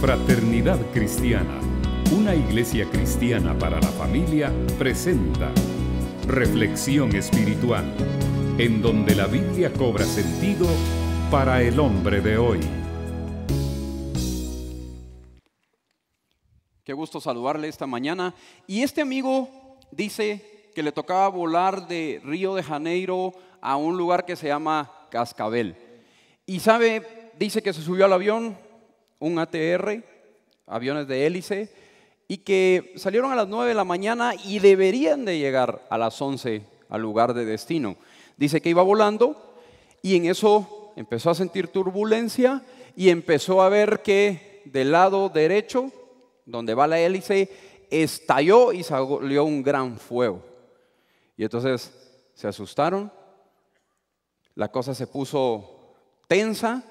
Fraternidad Cristiana, una iglesia cristiana para la familia, presenta Reflexión Espiritual, en donde la Biblia cobra sentido para el hombre de hoy. Qué gusto saludarle esta mañana. Y este amigo dice que le tocaba volar de Río de Janeiro a un lugar que se llama Cascabel. Y sabe, dice que se subió al avión, un ATR, aviones de hélice, y que salieron a las 9 de la mañana y deberían de llegar a las 11 al lugar de destino. Dice que iba volando y en eso empezó a sentir turbulencia y empezó a ver que del lado derecho, donde va la hélice, estalló y salió un gran fuego. Y entonces se asustaron, la cosa se puso tensa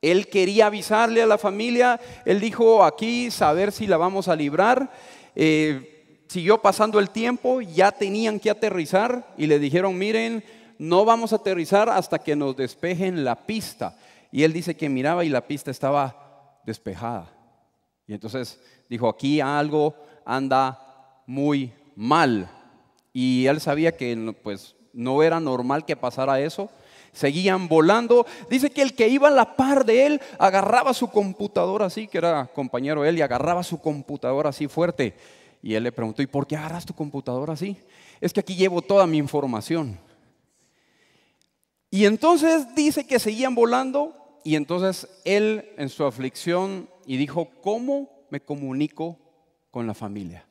él quería avisarle a la familia, él dijo aquí, saber si la vamos a librar. Eh, siguió pasando el tiempo, ya tenían que aterrizar y le dijeron, miren, no vamos a aterrizar hasta que nos despejen la pista. Y él dice que miraba y la pista estaba despejada. Y entonces dijo, aquí algo anda muy mal. Y él sabía que pues no era normal que pasara eso seguían volando. Dice que el que iba a la par de él agarraba su computadora así, que era compañero él, y agarraba su computadora así fuerte. Y él le preguntó, ¿y por qué agarras tu computadora así? Es que aquí llevo toda mi información. Y entonces dice que seguían volando y entonces él en su aflicción y dijo, ¿cómo me comunico con la familia?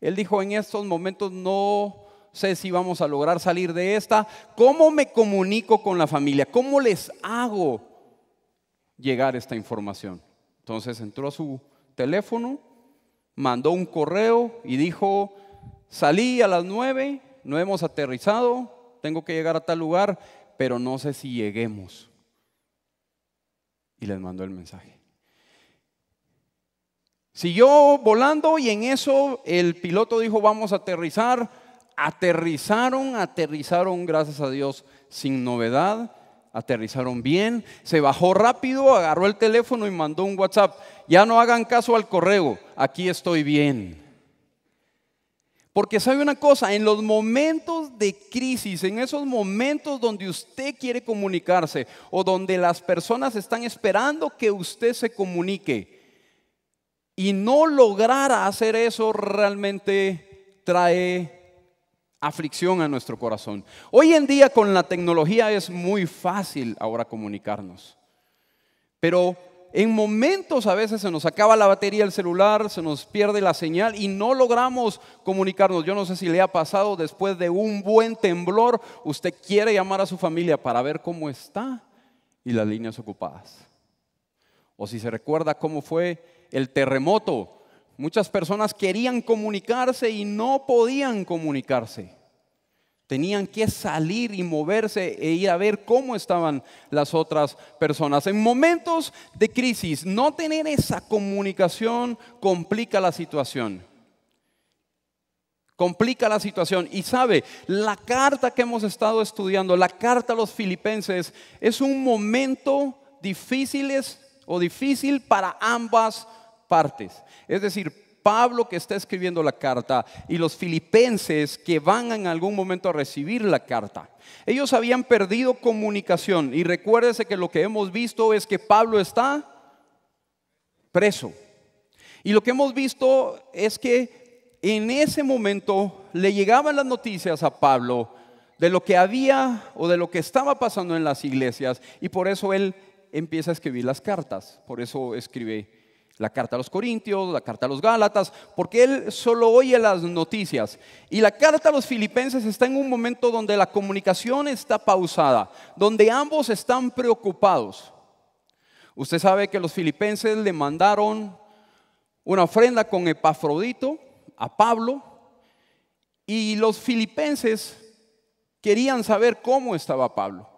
Él dijo, en estos momentos no sé si vamos a lograr salir de esta. ¿Cómo me comunico con la familia? ¿Cómo les hago llegar esta información? Entonces entró a su teléfono, mandó un correo y dijo, salí a las nueve, no hemos aterrizado, tengo que llegar a tal lugar, pero no sé si lleguemos. Y les mandó el mensaje. Siguió volando y en eso el piloto dijo, vamos a aterrizar aterrizaron, aterrizaron, gracias a Dios, sin novedad, aterrizaron bien, se bajó rápido, agarró el teléfono y mandó un WhatsApp. Ya no hagan caso al correo, aquí estoy bien. Porque sabe una cosa, en los momentos de crisis, en esos momentos donde usted quiere comunicarse o donde las personas están esperando que usted se comunique y no lograra hacer eso, realmente trae aflicción a nuestro corazón. Hoy en día con la tecnología es muy fácil ahora comunicarnos, pero en momentos a veces se nos acaba la batería del celular, se nos pierde la señal y no logramos comunicarnos. Yo no sé si le ha pasado después de un buen temblor, usted quiere llamar a su familia para ver cómo está y las líneas ocupadas. O si se recuerda cómo fue el terremoto Muchas personas querían comunicarse y no podían comunicarse. Tenían que salir y moverse e ir a ver cómo estaban las otras personas. En momentos de crisis, no tener esa comunicación complica la situación. Complica la situación. Y sabe, la carta que hemos estado estudiando, la carta a los filipenses, es un momento difícil o difícil para ambas partes. Es decir, Pablo que está escribiendo la carta y los filipenses que van en algún momento a recibir la carta. Ellos habían perdido comunicación y recuérdese que lo que hemos visto es que Pablo está preso. Y lo que hemos visto es que en ese momento le llegaban las noticias a Pablo de lo que había o de lo que estaba pasando en las iglesias y por eso él empieza a escribir las cartas, por eso escribe la carta a los Corintios, la carta a los Gálatas, porque él solo oye las noticias. Y la carta a los Filipenses está en un momento donde la comunicación está pausada, donde ambos están preocupados. Usted sabe que los filipenses le mandaron una ofrenda con Epafrodito a Pablo y los filipenses querían saber cómo estaba Pablo.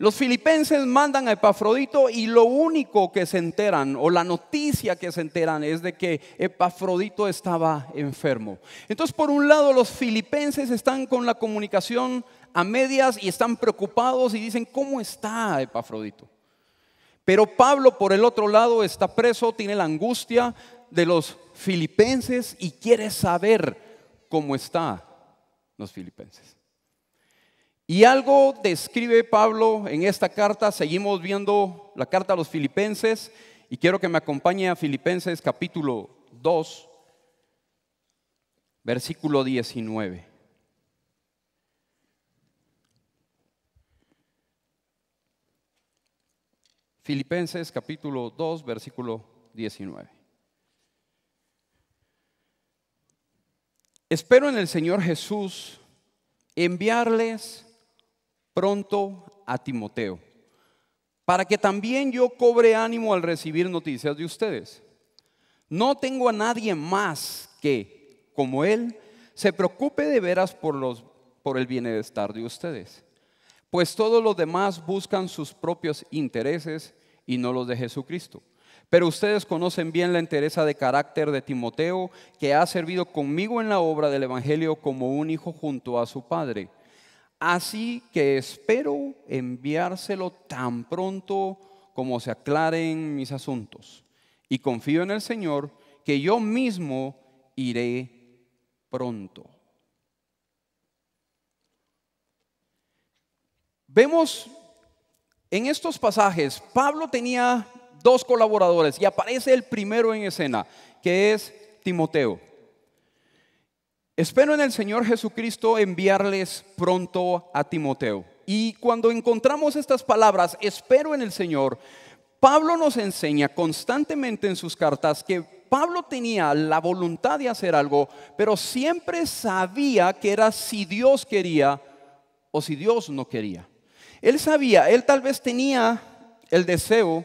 Los filipenses mandan a Epafrodito y lo único que se enteran, o la noticia que se enteran, es de que Epafrodito estaba enfermo. Entonces, por un lado, los filipenses están con la comunicación a medias y están preocupados y dicen, ¿cómo está Epafrodito? Pero Pablo, por el otro lado, está preso, tiene la angustia de los filipenses y quiere saber cómo están los filipenses. Y algo describe Pablo en esta carta, seguimos viendo la carta a los filipenses y quiero que me acompañe a Filipenses capítulo 2, versículo 19. Filipenses capítulo 2, versículo 19. Espero en el Señor Jesús enviarles pronto a Timoteo, para que también yo cobre ánimo al recibir noticias de ustedes. No tengo a nadie más que, como él, se preocupe de veras por, los, por el bienestar de ustedes, pues todos los demás buscan sus propios intereses y no los de Jesucristo. Pero ustedes conocen bien la entereza de carácter de Timoteo, que ha servido conmigo en la obra del Evangelio como un hijo junto a su padre. Así que espero enviárselo tan pronto como se aclaren mis asuntos. Y confío en el Señor que yo mismo iré pronto. Vemos en estos pasajes, Pablo tenía dos colaboradores y aparece el primero en escena, que es Timoteo. Espero en el Señor Jesucristo enviarles pronto a Timoteo. Y cuando encontramos estas palabras, espero en el Señor, Pablo nos enseña constantemente en sus cartas que Pablo tenía la voluntad de hacer algo, pero siempre sabía que era si Dios quería o si Dios no quería. Él sabía, él tal vez tenía el deseo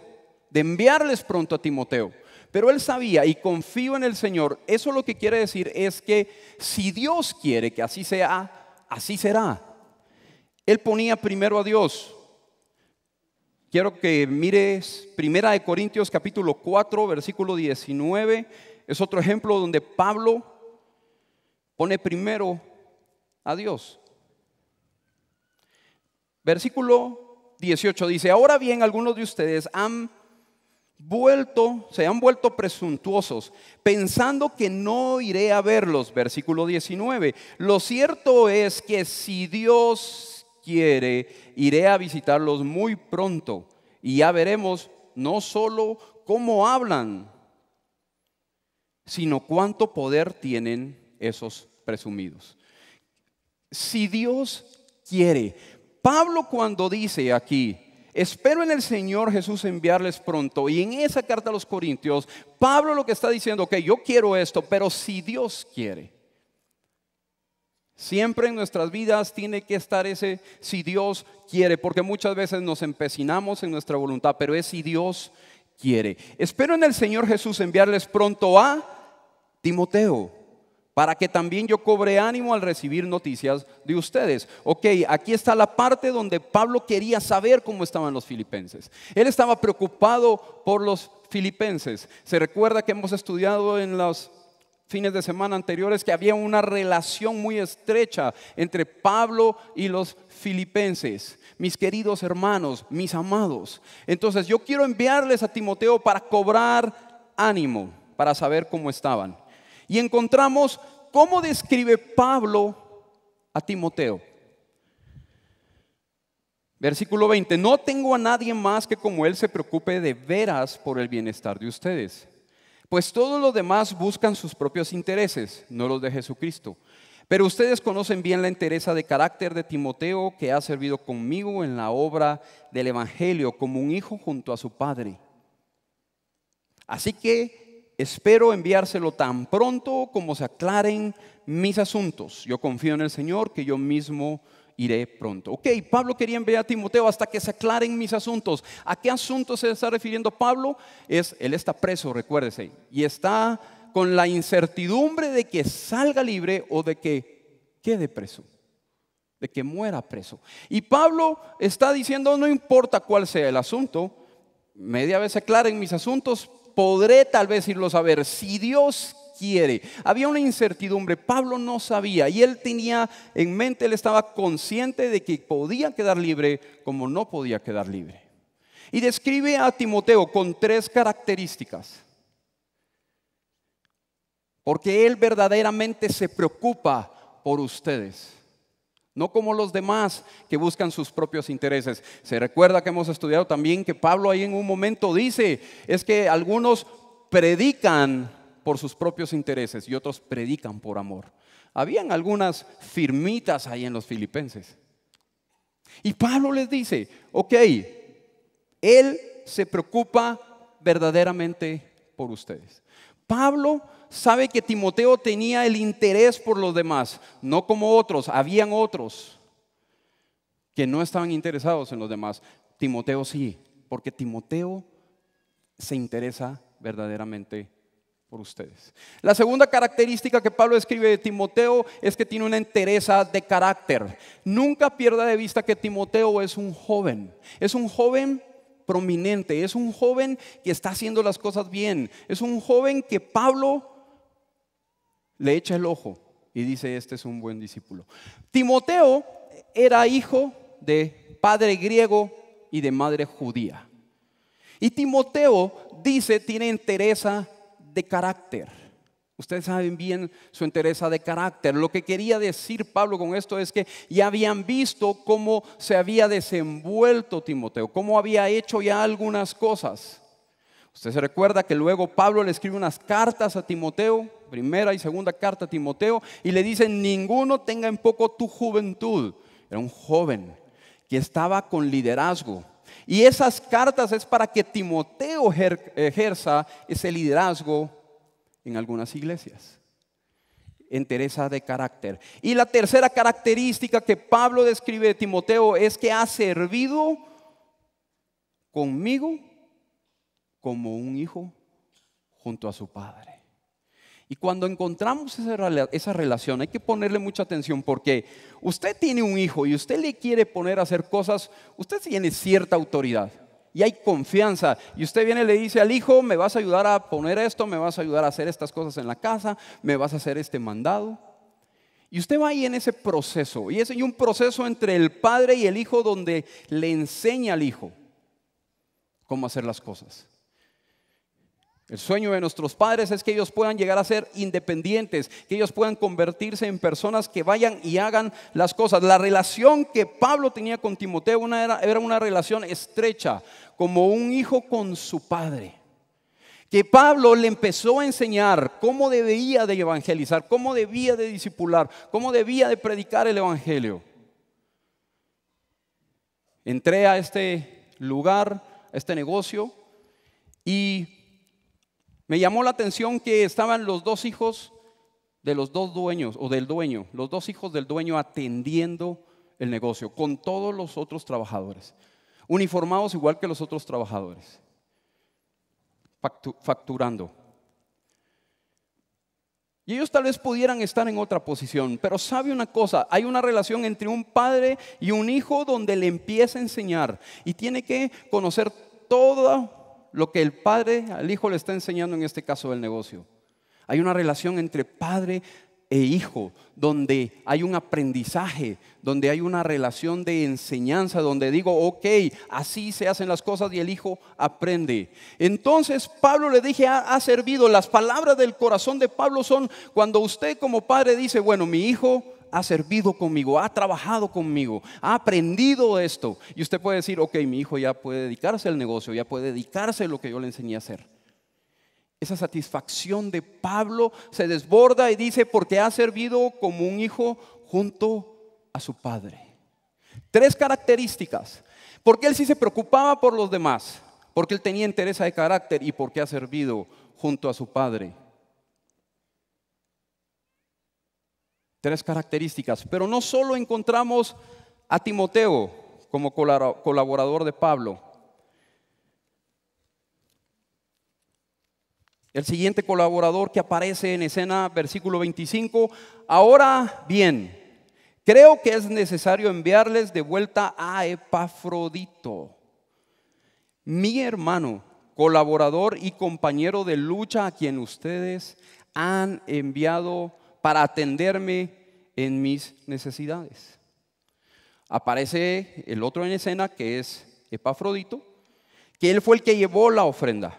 de enviarles pronto a Timoteo, pero él sabía y confío en el Señor. Eso lo que quiere decir es que si Dios quiere que así sea, así será. Él ponía primero a Dios. Quiero que mires Primera de Corintios capítulo 4, versículo 19. Es otro ejemplo donde Pablo pone primero a Dios. Versículo 18 dice, ahora bien algunos de ustedes han vuelto, se han vuelto presuntuosos, pensando que no iré a verlos. Versículo 19. Lo cierto es que si Dios quiere, iré a visitarlos muy pronto y ya veremos no solo cómo hablan, sino cuánto poder tienen esos presumidos. Si Dios quiere, Pablo cuando dice aquí, espero en el Señor Jesús enviarles pronto, y en esa carta a los Corintios, Pablo lo que está diciendo, que yo quiero esto, pero si Dios quiere. Siempre en nuestras vidas tiene que estar ese si Dios quiere, porque muchas veces nos empecinamos en nuestra voluntad, pero es si Dios quiere. Espero en el Señor Jesús enviarles pronto a Timoteo para que también yo cobre ánimo al recibir noticias de ustedes. Ok, aquí está la parte donde Pablo quería saber cómo estaban los filipenses. Él estaba preocupado por los filipenses. Se recuerda que hemos estudiado en los fines de semana anteriores que había una relación muy estrecha entre Pablo y los filipenses. Mis queridos hermanos, mis amados. Entonces yo quiero enviarles a Timoteo para cobrar ánimo, para saber cómo estaban. Y encontramos cómo describe Pablo a Timoteo. Versículo 20, no tengo a nadie más que como él se preocupe de veras por el bienestar de ustedes, pues todos los demás buscan sus propios intereses, no los de Jesucristo. Pero ustedes conocen bien la entereza de carácter de Timoteo, que ha servido conmigo en la obra del Evangelio como un hijo junto a su padre. Así que espero enviárselo tan pronto como se aclaren mis asuntos. Yo confío en el Señor que yo mismo iré pronto. Ok, Pablo quería enviar a Timoteo hasta que se aclaren mis asuntos. ¿A qué asuntos se está refiriendo Pablo? Es, él está preso, recuérdese, y está con la incertidumbre de que salga libre o de que quede preso, de que muera preso. Y Pablo está diciendo, no importa cuál sea el asunto, media vez se aclaren mis asuntos, podré tal vez irlo a ver si Dios quiere. Había una incertidumbre, Pablo no sabía y él tenía en mente, él estaba consciente de que podía quedar libre como no podía quedar libre. Y describe a Timoteo con tres características. Porque él verdaderamente se preocupa por ustedes. No como los demás que buscan sus propios intereses. Se recuerda que hemos estudiado también que Pablo ahí en un momento dice, es que algunos predican por sus propios intereses y otros predican por amor. Habían algunas firmitas ahí en los filipenses. Y Pablo les dice, ok, él se preocupa verdaderamente por ustedes. Pablo sabe que Timoteo tenía el interés por los demás, no como otros, habían otros que no estaban interesados en los demás. Timoteo sí, porque Timoteo se interesa verdaderamente por ustedes. La segunda característica que Pablo escribe de Timoteo es que tiene una entereza de carácter. Nunca pierda de vista que Timoteo es un joven, es un joven prominente, es un joven que está haciendo las cosas bien, es un joven que Pablo le echa el ojo y dice, este es un buen discípulo. Timoteo era hijo de padre griego y de madre judía. Y Timoteo dice, tiene entereza de carácter. Ustedes saben bien su entereza de carácter. Lo que quería decir Pablo con esto es que ya habían visto cómo se había desenvuelto Timoteo, cómo había hecho ya algunas cosas. Usted se recuerda que luego Pablo le escribe unas cartas a Timoteo, primera y segunda carta a Timoteo, y le dice, ninguno tenga en poco tu juventud. Era un joven que estaba con liderazgo. Y esas cartas es para que Timoteo ejerza ese liderazgo en algunas iglesias. Entereza de carácter. Y la tercera característica que Pablo describe de Timoteo es que ha servido conmigo como un hijo junto a su padre. Y cuando encontramos esa, relación hay que ponerle mucha atención porque usted tiene un hijo y usted le quiere poner a hacer cosas, usted tiene cierta autoridad y hay confianza. Y usted viene y le dice al hijo, me vas a ayudar a poner esto, me vas a ayudar a hacer estas cosas en la casa, me vas a hacer este mandado. Y usted va ahí en ese proceso. Y es un proceso entre el padre y el hijo donde le enseña al hijo cómo hacer las cosas. El sueño de nuestros padres es que ellos puedan llegar a ser independientes, que ellos puedan convertirse en personas que vayan y hagan las cosas. La relación que Pablo tenía con Timoteo era, era una relación estrecha, como un hijo con su padre. Que Pablo le empezó a enseñar cómo debía de evangelizar, cómo debía de discipular, cómo debía de predicar el evangelio. Entré a este lugar, a este negocio, y me llamó la atención que estaban los dos hijos de los dos dueños o del dueño, los dos hijos del dueño atendiendo el negocio con todos los otros trabajadores, uniformados igual que los otros trabajadores, facturando. Y ellos tal vez pudieran estar en otra posición, pero sabe una cosa, hay una relación entre un padre y un hijo donde le empieza a enseñar y tiene que conocer todo lo que el padre al hijo le está enseñando en este caso del negocio. Hay una relación entre padre e hijo, donde hay un aprendizaje, donde hay una relación de enseñanza, donde digo, ok, así se hacen las cosas y el hijo aprende. Entonces Pablo le dije, ha, ha servido, las palabras del corazón de Pablo son cuando usted como padre dice, bueno, mi hijo ha servido conmigo, ha trabajado conmigo, ha aprendido esto. Y usted puede decir, ok, mi hijo ya puede dedicarse al negocio, ya puede dedicarse a lo que yo le enseñé a hacer. Esa satisfacción de Pablo se desborda y dice, porque ha servido como un hijo junto a su padre. Tres características. Porque él sí se preocupaba por los demás, porque él tenía interés de carácter y porque ha servido junto a su padre. Tres características. Pero no solo encontramos a Timoteo como colaborador de Pablo. El siguiente colaborador que aparece en escena, versículo 25, ahora bien, creo que es necesario enviarles de vuelta a Epafrodito, mi hermano, colaborador y compañero de lucha a quien ustedes han enviado para atenderme en mis necesidades. Aparece el otro en escena que es Epafrodito, que él fue el que llevó la ofrenda.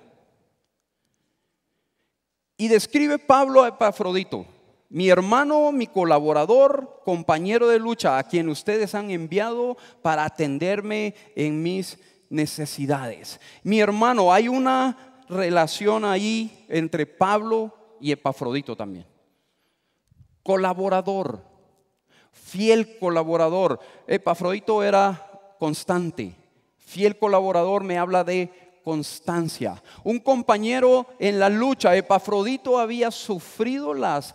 Y describe Pablo a Epafrodito, mi hermano, mi colaborador, compañero de lucha, a quien ustedes han enviado para atenderme en mis necesidades. Mi hermano, hay una relación ahí entre Pablo y Epafrodito también. Colaborador, fiel colaborador. Epafrodito era constante. Fiel colaborador me habla de constancia. Un compañero en la lucha, Epafrodito había sufrido las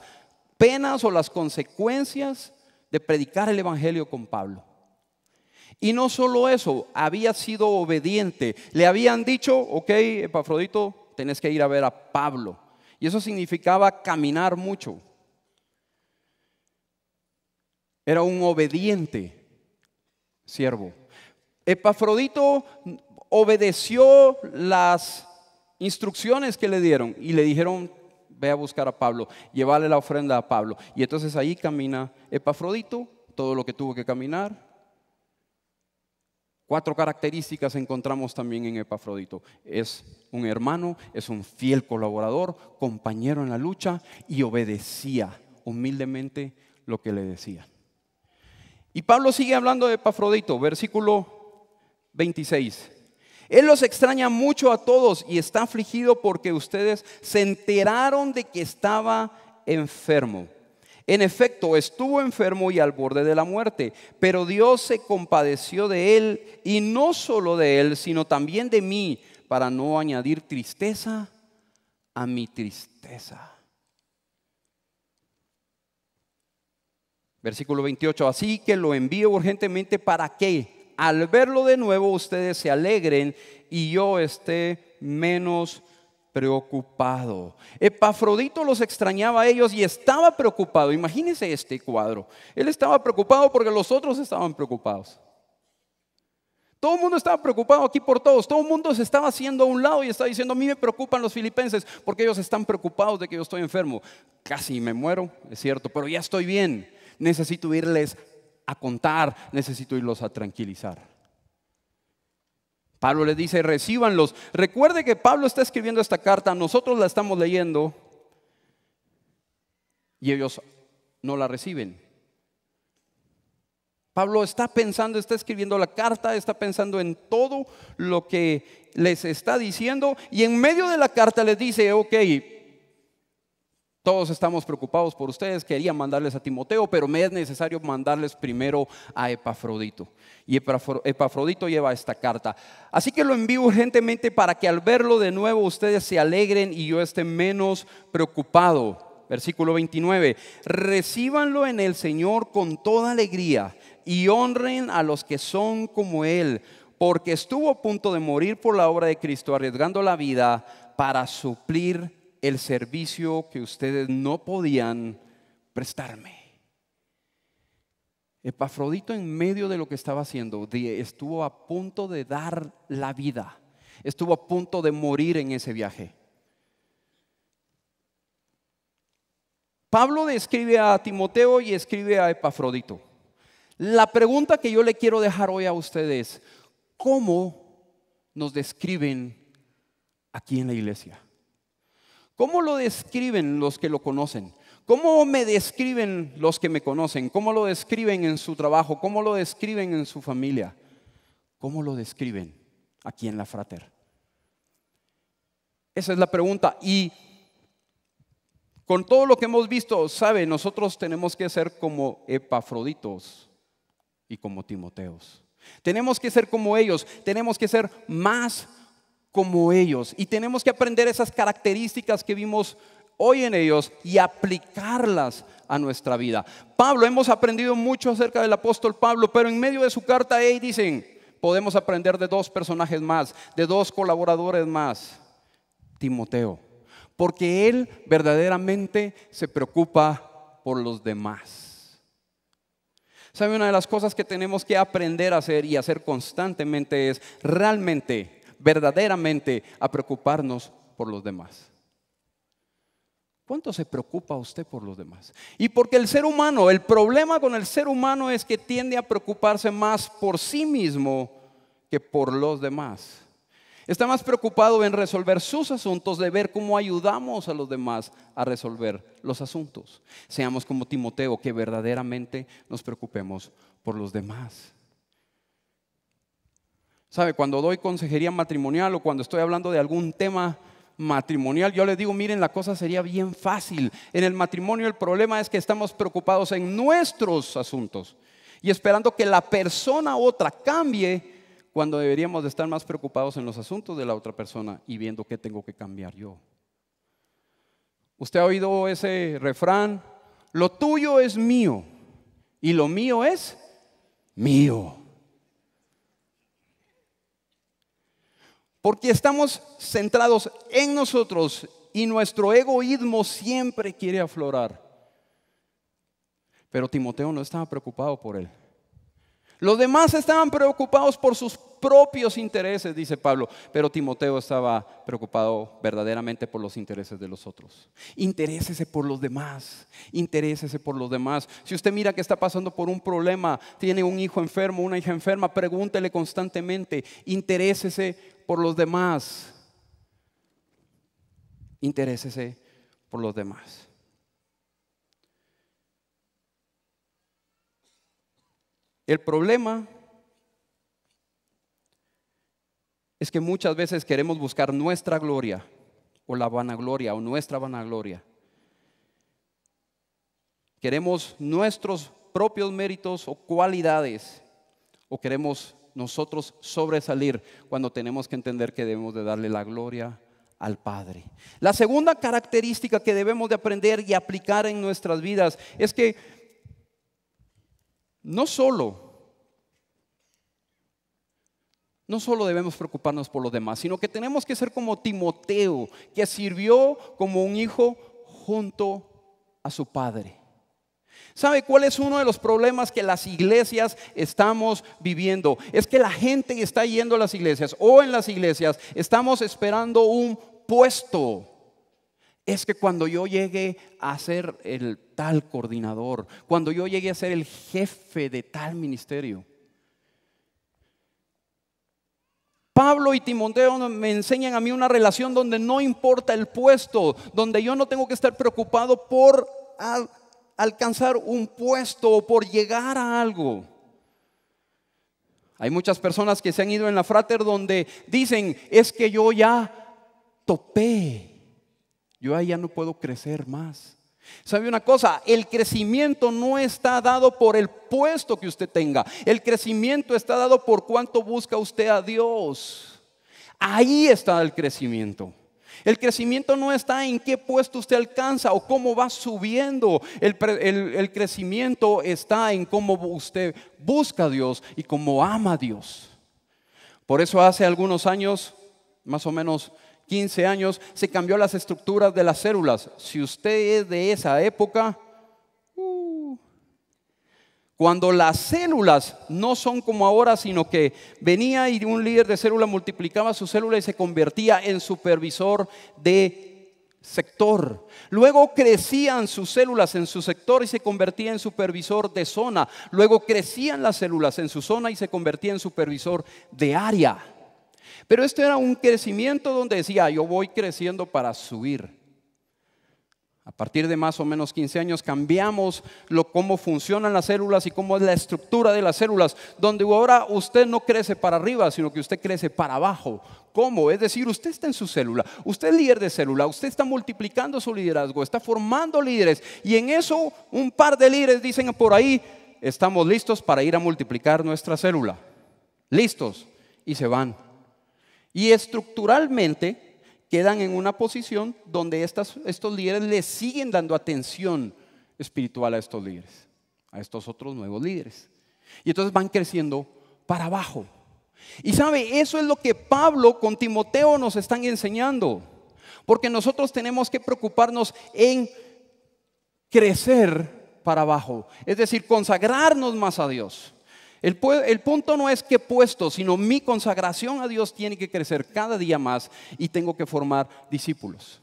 penas o las consecuencias de predicar el Evangelio con Pablo. Y no solo eso, había sido obediente. Le habían dicho, ok, Epafrodito, tenés que ir a ver a Pablo. Y eso significaba caminar mucho. Era un obediente siervo. Epafrodito obedeció las instrucciones que le dieron y le dijeron, ve a buscar a Pablo, llevarle la ofrenda a Pablo. Y entonces ahí camina Epafrodito, todo lo que tuvo que caminar. Cuatro características encontramos también en Epafrodito. Es un hermano, es un fiel colaborador, compañero en la lucha y obedecía humildemente lo que le decía. Y Pablo sigue hablando de Epafrodito, versículo 26. Él los extraña mucho a todos y está afligido porque ustedes se enteraron de que estaba enfermo. En efecto, estuvo enfermo y al borde de la muerte, pero Dios se compadeció de él y no solo de él, sino también de mí, para no añadir tristeza a mi tristeza. Versículo 28, así que lo envío urgentemente para que al verlo de nuevo ustedes se alegren y yo esté menos preocupado. Epafrodito los extrañaba a ellos y estaba preocupado. Imagínense este cuadro. Él estaba preocupado porque los otros estaban preocupados. Todo el mundo estaba preocupado aquí por todos. Todo el mundo se estaba haciendo a un lado y estaba diciendo, a mí me preocupan los filipenses porque ellos están preocupados de que yo estoy enfermo. Casi me muero, es cierto, pero ya estoy bien. Necesito irles a contar, necesito irlos a tranquilizar. Pablo le dice, recíbanlos. Recuerde que Pablo está escribiendo esta carta, nosotros la estamos leyendo y ellos no la reciben. Pablo está pensando, está escribiendo la carta, está pensando en todo lo que les está diciendo y en medio de la carta les dice, ok, todos estamos preocupados por ustedes, quería mandarles a Timoteo, pero me es necesario mandarles primero a Epafrodito. Y Epafrodito lleva esta carta. Así que lo envío urgentemente para que al verlo de nuevo ustedes se alegren y yo esté menos preocupado. Versículo 29. Recíbanlo en el Señor con toda alegría y honren a los que son como Él, porque estuvo a punto de morir por la obra de Cristo, arriesgando la vida para suplir el servicio que ustedes no podían prestarme. Epafrodito en medio de lo que estaba haciendo estuvo a punto de dar la vida, estuvo a punto de morir en ese viaje. Pablo describe a Timoteo y escribe a Epafrodito. La pregunta que yo le quiero dejar hoy a ustedes, ¿cómo nos describen aquí en la iglesia? ¿Cómo lo describen los que lo conocen? ¿Cómo me describen los que me conocen? ¿Cómo lo describen en su trabajo? ¿Cómo lo describen en su familia? ¿Cómo lo describen aquí en la frater? Esa es la pregunta. Y con todo lo que hemos visto, sabe, nosotros tenemos que ser como Epafroditos y como Timoteos. Tenemos que ser como ellos, tenemos que ser más como ellos. Y tenemos que aprender esas características que vimos hoy en ellos y aplicarlas a nuestra vida. Pablo, hemos aprendido mucho acerca del apóstol Pablo, pero en medio de su carta ahí dicen, podemos aprender de dos personajes más, de dos colaboradores más. Timoteo, porque él verdaderamente se preocupa por los demás. ¿Sabe? Una de las cosas que tenemos que aprender a hacer y hacer constantemente es realmente verdaderamente a preocuparnos por los demás. ¿Cuánto se preocupa usted por los demás? Y porque el ser humano, el problema con el ser humano es que tiende a preocuparse más por sí mismo que por los demás. Está más preocupado en resolver sus asuntos, de ver cómo ayudamos a los demás a resolver los asuntos. Seamos como Timoteo, que verdaderamente nos preocupemos por los demás. ¿Sabe? Cuando doy consejería matrimonial o cuando estoy hablando de algún tema matrimonial, yo les digo, miren, la cosa sería bien fácil. En el matrimonio el problema es que estamos preocupados en nuestros asuntos y esperando que la persona otra cambie cuando deberíamos de estar más preocupados en los asuntos de la otra persona y viendo qué tengo que cambiar yo. ¿Usted ha oído ese refrán? Lo tuyo es mío y lo mío es mío. Porque estamos centrados en nosotros y nuestro egoísmo siempre quiere aflorar. Pero Timoteo no estaba preocupado por él. Los demás estaban preocupados por sus propios intereses, dice Pablo, pero Timoteo estaba preocupado verdaderamente por los intereses de los otros. Interésese por los demás, interésese por los demás. Si usted mira que está pasando por un problema, tiene un hijo enfermo, una hija enferma, pregúntele constantemente, interésese por los demás. Interésese por los demás. El problema es que muchas veces queremos buscar nuestra gloria o la vanagloria o nuestra vanagloria. Queremos nuestros propios méritos o cualidades o queremos nosotros sobresalir cuando tenemos que entender que debemos de darle la gloria al Padre. La segunda característica que debemos de aprender y aplicar en nuestras vidas es que no solo no solo debemos preocuparnos por los demás, sino que tenemos que ser como Timoteo, que sirvió como un hijo junto a su padre. ¿Sabe cuál es uno de los problemas que las iglesias estamos viviendo? Es que la gente está yendo a las iglesias o en las iglesias estamos esperando un puesto es que cuando yo llegue a ser el tal coordinador, cuando yo llegue a ser el jefe de tal ministerio, Pablo y Timoteo me enseñan a mí una relación donde no importa el puesto, donde yo no tengo que estar preocupado por alcanzar un puesto o por llegar a algo. Hay muchas personas que se han ido en la frater donde dicen, es que yo ya topé yo ahí ya no puedo crecer más. ¿Sabe una cosa? El crecimiento no está dado por el puesto que usted tenga. El crecimiento está dado por cuánto busca usted a Dios. Ahí está el crecimiento. El crecimiento no está en qué puesto usted alcanza o cómo va subiendo. El, crecimiento está en cómo usted busca a Dios y cómo ama a Dios. Por eso hace algunos años, más o menos 15 años, se cambió las estructuras de las células. Si usted es de esa época, cuando las células no son como ahora, sino que venía y un líder de célula multiplicaba su célula y se convertía en supervisor de sector. Luego crecían sus células en su sector y se convertía en supervisor de zona. Luego crecían las células en su zona y se convertía en supervisor de área. Pero esto era un crecimiento donde decía, yo voy creciendo para subir. A partir de más o menos 15 años cambiamos lo, cómo funcionan las células y cómo es la estructura de las células, donde ahora usted no crece para arriba, sino que usted crece para abajo. ¿Cómo? Es decir, usted está en su célula, usted es líder de célula, usted está multiplicando su liderazgo, está formando líderes y en eso un par de líderes dicen por ahí, estamos listos para ir a multiplicar nuestra célula. Listos y se van. Y estructuralmente quedan en una posición donde estos líderes le siguen dando atención espiritual a estos líderes, a estos otros nuevos líderes. Y entonces van creciendo para abajo. Y sabe, eso es lo que Pablo con Timoteo nos están enseñando. Porque nosotros tenemos que preocuparnos en crecer para abajo. Es decir, consagrarnos más a Dios. El, punto no es qué puesto, sino mi consagración a Dios tiene que crecer cada día más y tengo que formar discípulos.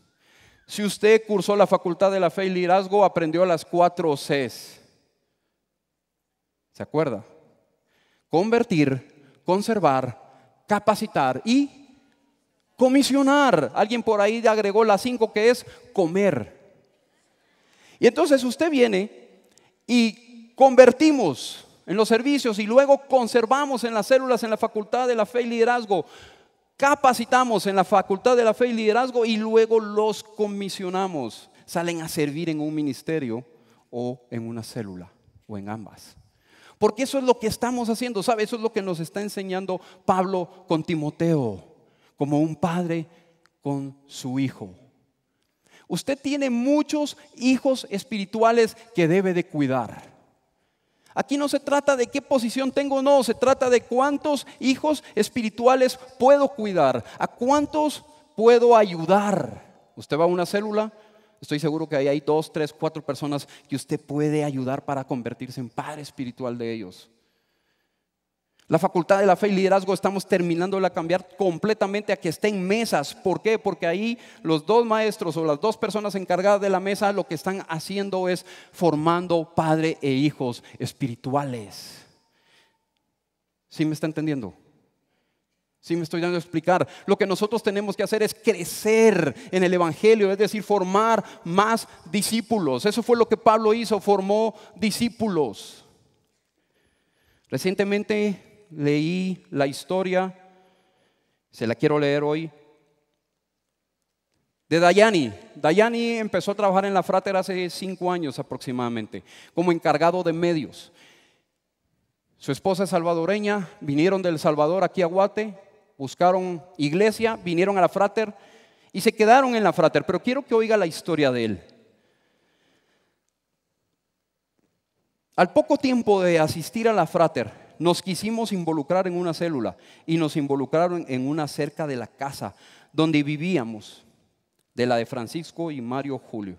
Si usted cursó la facultad de la fe y liderazgo, aprendió las cuatro Cs. ¿Se acuerda? Convertir, conservar, capacitar y Comisionar. Alguien por ahí agregó la cinco que es comer. Y entonces usted viene y convertimos en los servicios y luego conservamos en las células en la facultad de la fe y liderazgo. Capacitamos en la facultad de la fe y liderazgo y luego los comisionamos. Salen a servir en un ministerio o en una célula o en ambas. Porque eso es lo que estamos haciendo, ¿sabe? Eso es lo que nos está enseñando Pablo con Timoteo, como un padre con su hijo. Usted tiene muchos hijos espirituales que debe de cuidar. Aquí no se trata de qué posición tengo, no, se trata de cuántos hijos espirituales puedo cuidar, a cuántos puedo ayudar. Usted va a una célula, estoy seguro que ahí hay dos, tres, cuatro personas que usted puede ayudar para convertirse en padre espiritual de ellos. La facultad de la fe y liderazgo estamos terminando de cambiar completamente a que estén mesas. ¿Por qué? Porque ahí los dos maestros o las dos personas encargadas de la mesa lo que están haciendo es formando padre e hijos espirituales. ¿Sí me está entendiendo? Sí me estoy dando a explicar. Lo que nosotros tenemos que hacer es crecer en el Evangelio, es decir, formar más discípulos. Eso fue lo que Pablo hizo, formó discípulos. Recientemente leí la historia, se la quiero leer hoy, de Dayani. Dayani empezó a trabajar en la Frater hace cinco años aproximadamente, como encargado de medios. Su esposa es salvadoreña, vinieron del Salvador aquí a Guate, buscaron iglesia, vinieron a la Frater y se quedaron en la Frater. Pero quiero que oiga la historia de él. Al poco tiempo de asistir a la Frater, nos quisimos involucrar en una célula y nos involucraron en una cerca de la casa donde vivíamos, de la de Francisco y Mario Julio.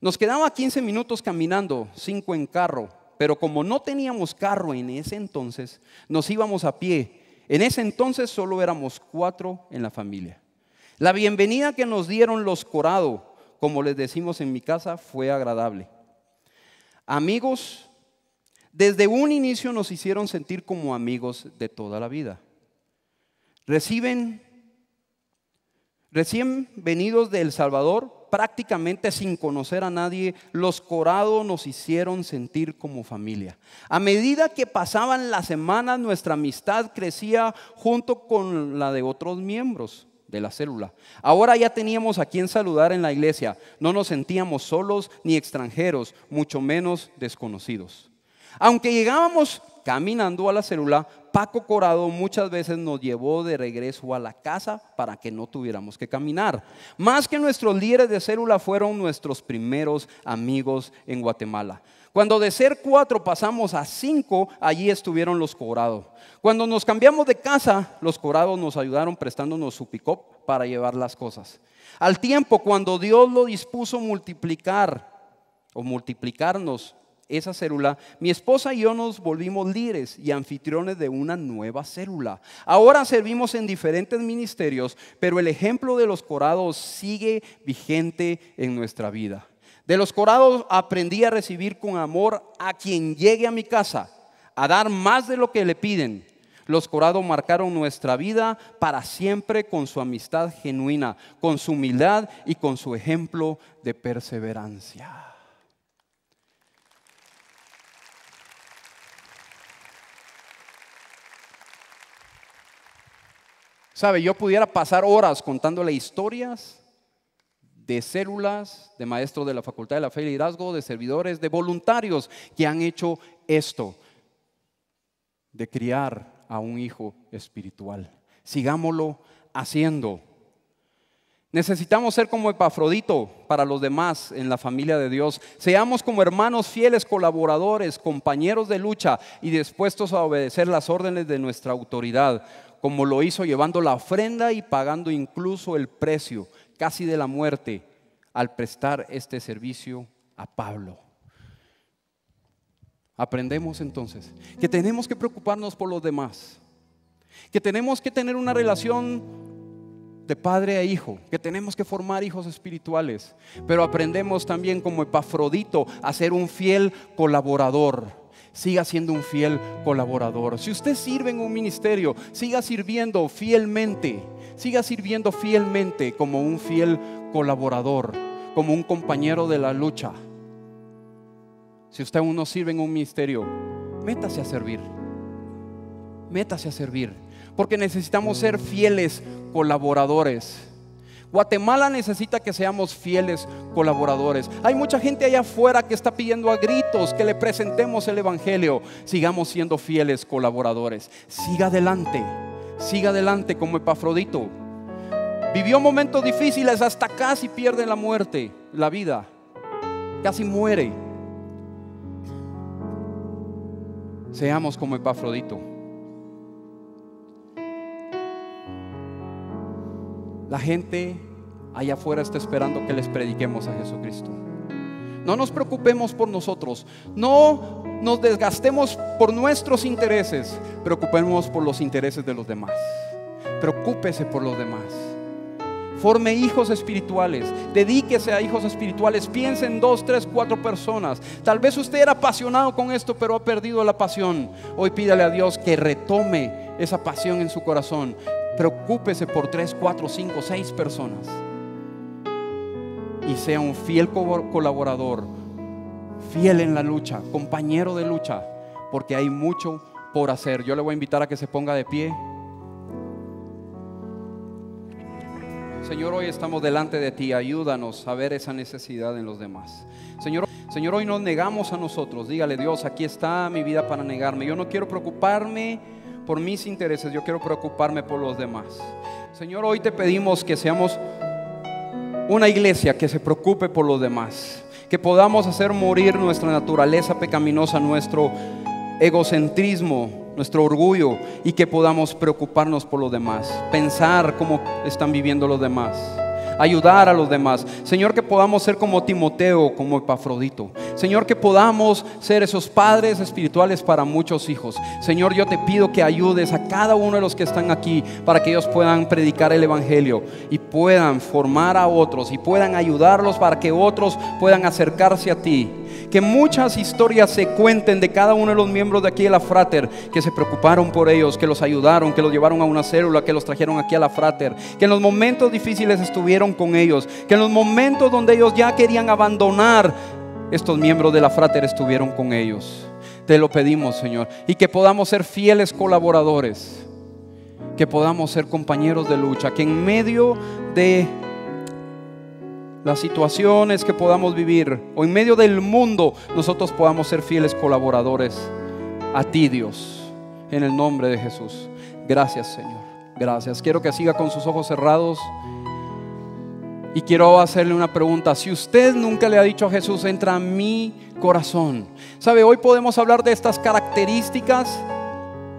Nos quedaba 15 minutos caminando, 5 en carro, pero como no teníamos carro en ese entonces, nos íbamos a pie. En ese entonces solo éramos cuatro en la familia. La bienvenida que nos dieron los Corado, como les decimos en mi casa, fue agradable. Amigos desde un inicio nos hicieron sentir como amigos de toda la vida. Reciben, recién venidos de El Salvador, prácticamente sin conocer a nadie, los corados nos hicieron sentir como familia. A medida que pasaban las semanas, nuestra amistad crecía junto con la de otros miembros de la célula. Ahora ya teníamos a quien saludar en la iglesia. No nos sentíamos solos ni extranjeros, mucho menos desconocidos. Aunque llegábamos caminando a la célula, Paco Corado muchas veces nos llevó de regreso a la casa para que no tuviéramos que caminar. Más que nuestros líderes de célula fueron nuestros primeros amigos en Guatemala. Cuando de ser cuatro pasamos a cinco, allí estuvieron los Corado. Cuando nos cambiamos de casa, los Corados nos ayudaron prestándonos su pick para llevar las cosas. Al tiempo, cuando Dios lo dispuso multiplicar o multiplicarnos esa célula, mi esposa y yo nos volvimos líderes y anfitriones de una nueva célula. Ahora servimos en diferentes ministerios, pero el ejemplo de los corados sigue vigente en nuestra vida. De los corados aprendí a recibir con amor a quien llegue a mi casa, a dar más de lo que le piden. Los corados marcaron nuestra vida para siempre con su amistad genuina, con su humildad y con su ejemplo de perseverancia. Sabe, yo pudiera pasar horas contándole historias de células, de maestros de la Facultad de la Fe y Liderazgo, de servidores, de voluntarios que han hecho esto, de criar a un hijo espiritual. Sigámoslo haciendo. Necesitamos ser como Epafrodito para los demás en la familia de Dios. Seamos como hermanos fieles, colaboradores, compañeros de lucha y dispuestos a obedecer las órdenes de nuestra autoridad como lo hizo llevando la ofrenda y pagando incluso el precio casi de la muerte al prestar este servicio a Pablo. Aprendemos entonces que tenemos que preocuparnos por los demás, que tenemos que tener una relación de padre a hijo, que tenemos que formar hijos espirituales, pero aprendemos también como Epafrodito a ser un fiel colaborador siga siendo un fiel colaborador. Si usted sirve en un ministerio, siga sirviendo fielmente, siga sirviendo fielmente como un fiel colaborador, como un compañero de la lucha. Si usted aún no sirve en un ministerio, métase a servir. Métase a servir. Porque necesitamos ser fieles colaboradores. Guatemala necesita que seamos fieles colaboradores. Hay mucha gente allá afuera que está pidiendo a gritos que le presentemos el Evangelio. Sigamos siendo fieles colaboradores. Siga adelante, siga adelante como Epafrodito. Vivió momentos difíciles, hasta casi pierde la muerte, la vida. Casi muere. Seamos como Epafrodito. La gente allá afuera está esperando que les prediquemos a Jesucristo. No nos preocupemos por nosotros. No nos desgastemos por nuestros intereses. Preocupemos por los intereses de los demás. Preocúpese por los demás. Forme hijos espirituales. Dedíquese a hijos espirituales. Piense en dos, tres, cuatro personas. Tal vez usted era apasionado con esto, pero ha perdido la pasión. Hoy pídale a Dios que retome esa pasión en su corazón. Preocúpese por tres, cuatro, cinco, seis personas. Y sea un fiel colaborador, fiel en la lucha, compañero de lucha, porque hay mucho por hacer. Yo le voy a invitar a que se ponga de pie. Señor, hoy estamos delante de ti. Ayúdanos a ver esa necesidad en los demás. Señor, Señor, hoy nos negamos a nosotros. Dígale, Dios, aquí está mi vida para negarme. Yo no quiero preocuparme por mis intereses, yo quiero preocuparme por los demás. Señor, hoy te pedimos que seamos una iglesia que se preocupe por los demás, que podamos hacer morir nuestra naturaleza pecaminosa, nuestro egocentrismo, nuestro orgullo y que podamos preocuparnos por los demás, pensar cómo están viviendo los demás ayudar a los demás. Señor, que podamos ser como Timoteo, como Epafrodito. Señor, que podamos ser esos padres espirituales para muchos hijos. Señor, yo te pido que ayudes a cada uno de los que están aquí para que ellos puedan predicar el Evangelio y puedan formar a otros y puedan ayudarlos para que otros puedan acercarse a ti que muchas historias se cuenten de cada uno de los miembros de aquí de la Frater, que se preocuparon por ellos, que los ayudaron, que los llevaron a una célula, que los trajeron aquí a la Frater, que en los momentos difíciles estuvieron con ellos, que en los momentos donde ellos ya querían abandonar, estos miembros de la Frater estuvieron con ellos. Te lo pedimos, Señor, y que podamos ser fieles colaboradores, que podamos ser compañeros de lucha, que en medio de las situaciones que podamos vivir o en medio del mundo, nosotros podamos ser fieles colaboradores a ti, Dios, en el nombre de Jesús. Gracias, Señor. Gracias. Quiero que siga con sus ojos cerrados. Y quiero hacerle una pregunta. Si usted nunca le ha dicho a Jesús, entra a mi corazón. ¿Sabe? Hoy podemos hablar de estas características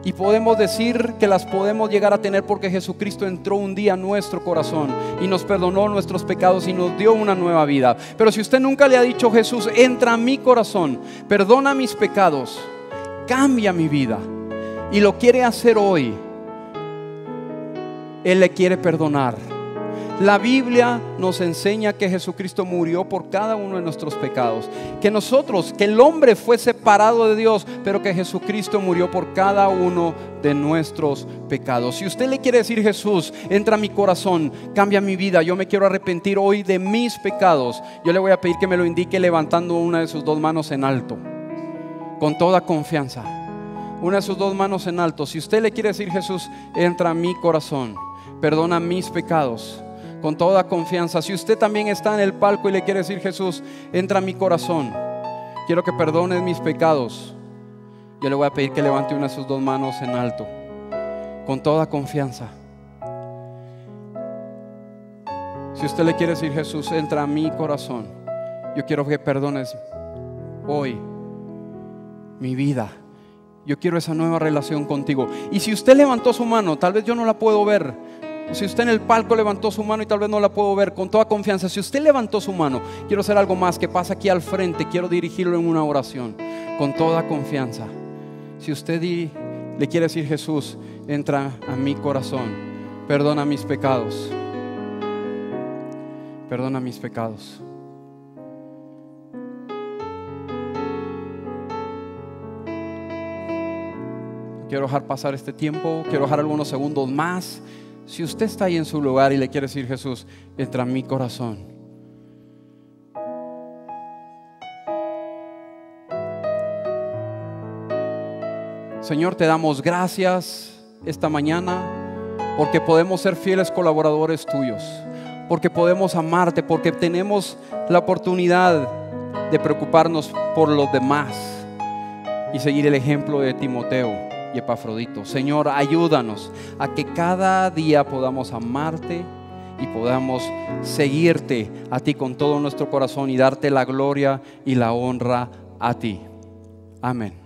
y podemos decir que las podemos llegar a tener porque Jesucristo entró un día a nuestro corazón y nos perdonó nuestros pecados y nos dio una nueva vida. Pero si usted nunca le ha dicho Jesús, entra a mi corazón, perdona mis pecados, cambia mi vida y lo quiere hacer hoy, Él le quiere perdonar la Biblia nos enseña que Jesucristo murió por cada uno de nuestros pecados. Que nosotros, que el hombre fue separado de Dios, pero que Jesucristo murió por cada uno de nuestros pecados. Si usted le quiere decir Jesús, entra a mi corazón, cambia mi vida, yo me quiero arrepentir hoy de mis pecados, yo le voy a pedir que me lo indique levantando una de sus dos manos en alto, con toda confianza. Una de sus dos manos en alto. Si usted le quiere decir Jesús, entra a mi corazón, perdona mis pecados con toda confianza. Si usted también está en el palco y le quiere decir, Jesús, entra a mi corazón, quiero que perdones mis pecados, yo le voy a pedir que levante una de sus dos manos en alto, con toda confianza. Si usted le quiere decir, Jesús, entra a mi corazón, yo quiero que perdones hoy mi vida. Yo quiero esa nueva relación contigo. Y si usted levantó su mano, tal vez yo no la puedo ver, si usted en el palco levantó su mano y tal vez no la puedo ver con toda confianza, si usted levantó su mano, quiero hacer algo más que pasa aquí al frente, quiero dirigirlo en una oración con toda confianza. Si usted le quiere decir Jesús, entra a mi corazón, perdona mis pecados, perdona mis pecados. quiero dejar pasar este tiempo, quiero dejar algunos segundos más. Si usted está ahí en su lugar y le quiere decir Jesús, entra en mi corazón. Señor, te damos gracias esta mañana porque podemos ser fieles colaboradores tuyos, porque podemos amarte, porque tenemos la oportunidad de preocuparnos por los demás y seguir el ejemplo de Timoteo y Epafrodito. Señor, ayúdanos a que cada día podamos amarte y podamos seguirte a ti con todo nuestro corazón y darte la gloria y la honra a ti. Amén.